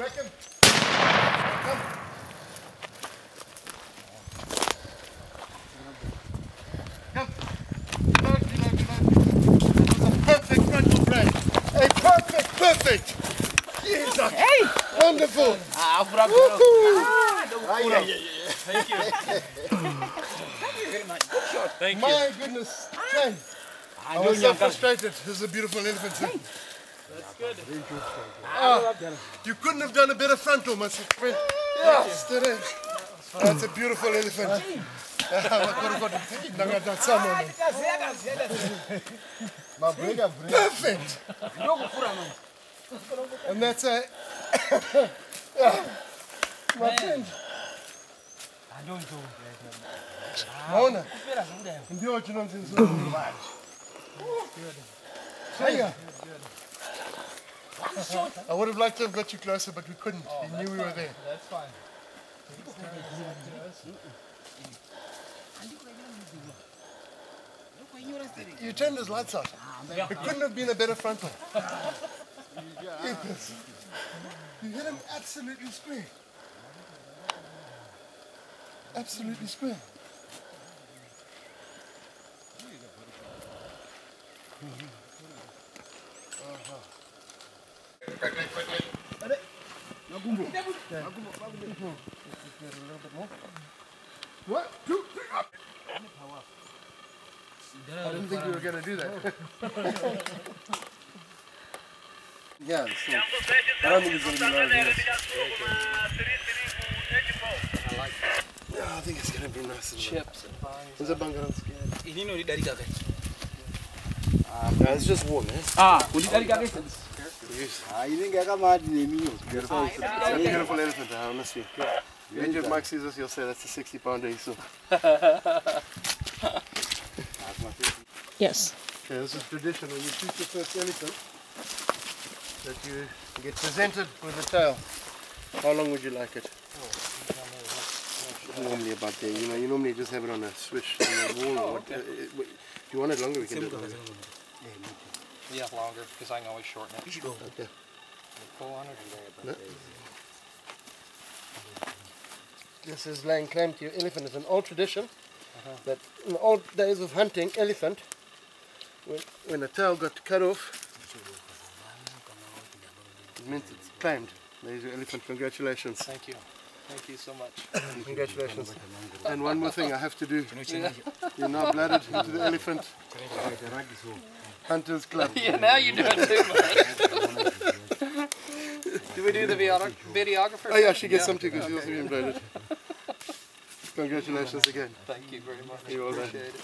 was a perfect frontal break. A perfect, perfect. Jesus. Hey. Wonderful. Ah, bravo. Ah, ah, yeah, yeah, yeah. Thank you. Thank you very much. Good shot. Thank you. My goodness. Ah. Shane. I know was so frustrated. This is a beautiful elephant. That's good. Ah, you couldn't have done a better frontal, my friend. Yes, that is. That's a beautiful elephant. Perfect. And that's a. my friend. Mona. Ndio chinonzinzo. Hiya. I would have liked to have got you closer, but we couldn't. Oh, he knew we were there. That's fine. You turned his lights out. It couldn't have been a better frontal. You hit him absolutely square. Absolutely square. Uh-huh. What? Two, three, up. I didn't think you were going to do that. yeah, so I don't think it's going to be large. Yes. Yeah, I think it's going to be nice and Chips and vines. Is it bungalows? Ini no dari kakek. Yeah, it's just warm, eh? Ah, kuli dari kakek. Yes. Ah, ini nggak akan mati nih minum. Beautiful. It's a beautiful elephant, honestly. You injured Mike Caesars, you'll say that's a 60 pounder so. Yes. Okay, this is tradition when you shoot your first elephant that you get presented with a tail. How long would you like it? Normally about there, you know, you normally just have it on a switch on the wall. or what, uh, uh, wait, if you want it longer, we can do it longer. Yeah, longer, because I can always shorten it. Okay. Pull on it No. This is laying claim to your elephant. It's an old tradition uh-huh. that in the old days of hunting elephant, when, when a tail got cut off, it meant it's claimed. There's your elephant. Congratulations. Thank you. Thank you so much. Congratulations. And one more thing I have to do. You're now blooded into the elephant hunters club. yeah, now you do it too, man. do we do the video- videographer? Oh yeah, she gets Yeah. some too because she also been blooded. Congratulations again. Thank you very much. You're welcome. Appreciate it.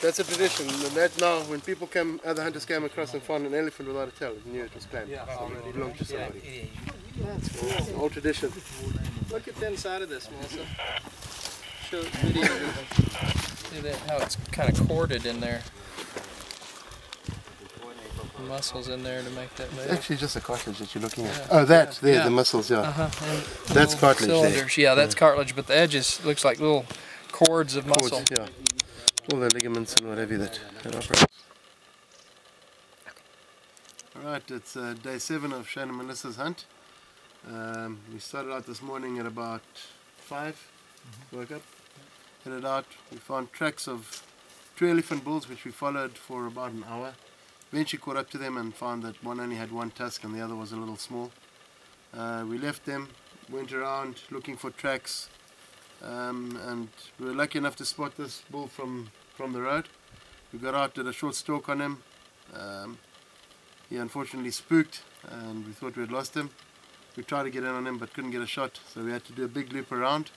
That's a tradition. And that now, when people come, other hunters came across and found an elephant without a tail, they knew it was claimed. Yeah, So already. it belonged to Yeah. somebody. It's an old tradition. Look at the inside of this, Melissa. Show video. See that how it's kind of corded in there. Muscles in there to make that It's actually just a cartilage that you're looking at. Yeah. Oh, that there, Yeah. the muscles, yeah. Uh-huh. and That's little cartilage there. Cylinders. Yeah, that's cartilage, but the edges looks like little cords of muscle. Cords, yeah. All the ligaments and whatever you that, that operate. Alright, it's uh, day seven of Shane and Melissa's hunt. Um, we started out this morning at about 5 woke up, headed out. We found tracks of two elephant bulls which we followed for about an hour. Eventually caught up to them and found that one only had one tusk and the other was a little small. Uh, we left them, went around looking for tracks, um, and we were lucky enough to spot this bull from, from the road. We got out, did a short stalk on him. Um, he unfortunately spooked and we thought we had lost him. We tried to get in on him but couldn't get a shot, so we had to do a big loop around.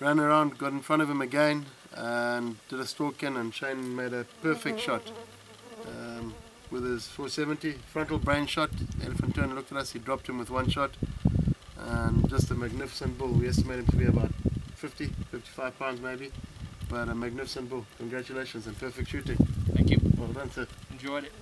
Ran around, got in front of him again, and did a stalk in, and Shane made a perfect shot with his 470 frontal brain shot. The elephant turned and looked at us. He dropped him with one shot, and just a magnificent bull. We estimate him to be about 50, 55 pounds maybe, but a magnificent bull. Congratulations and perfect shooting. Thank you. Well done, sir. Enjoyed it.